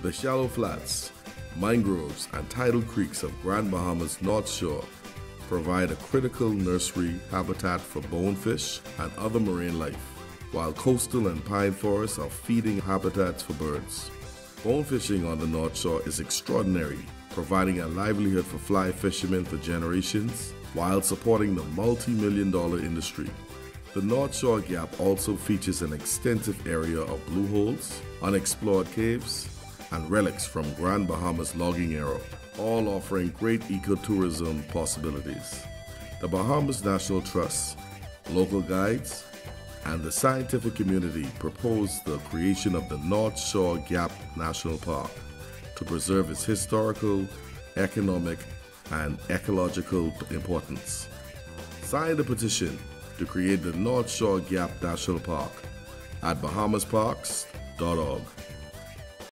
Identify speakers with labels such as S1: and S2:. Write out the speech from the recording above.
S1: The shallow flats, mangroves, and tidal creeks of Grand Bahama's North Shore provide a critical nursery habitat for bonefish and other marine life, while coastal and pine forests are feeding habitats for birds. Bone fishing on the North Shore is extraordinary, providing a livelihood for fly fishermen for generations while supporting the multi million dollar industry. The North Shore Gap also features an extensive area of blue holes, unexplored caves, and relics from Grand Bahama's logging era, all offering great ecotourism possibilities. The Bahamas National Trust, local guides, and the scientific community proposed the creation of the North Shore Gap National Park to preserve its historical, economic, and ecological importance. Sign the petition to create the North Shore Gap National Park at bahamasparks.org.